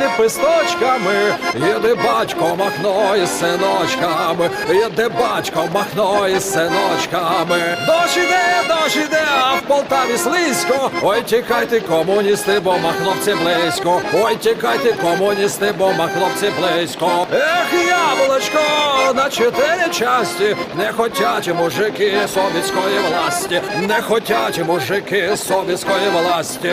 лепесточками, іде батько махно із синочками, іде батько махно із синочками. Дощ іде, дощ іде, а в Полтаві слизько. Ой, тікайте, комуністи, бо махновці близько. Ой, тікайте, комуністи, бо махновці близько. Ех, яблучко, на чотири часті, не хотять мужики совєтської власті, не хотять мужики совєтської власті.